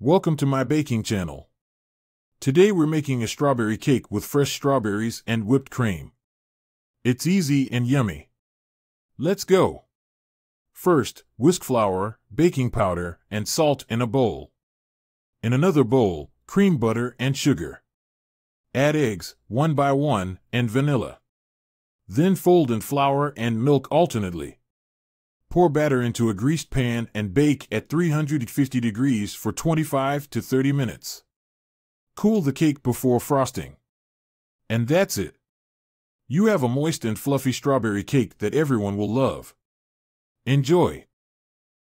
Welcome to my baking channel. Today we're making a strawberry cake with fresh strawberries and whipped cream. It's easy and yummy. Let's go. First, whisk flour, baking powder, and salt in a bowl. In another bowl, cream butter and sugar. Add eggs, one by one, and vanilla. Then fold in flour and milk alternately. Pour batter into a greased pan and bake at 350 degrees for 25 to 30 minutes. Cool the cake before frosting. And that's it. You have a moist and fluffy strawberry cake that everyone will love. Enjoy!